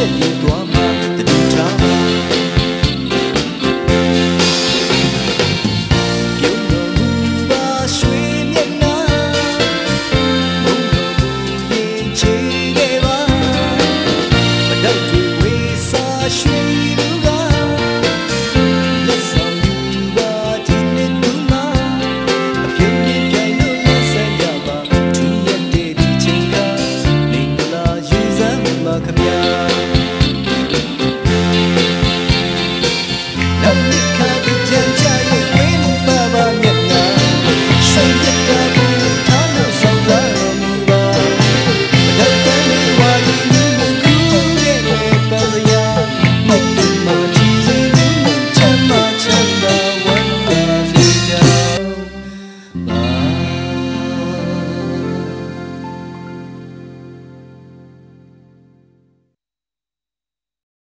seguir.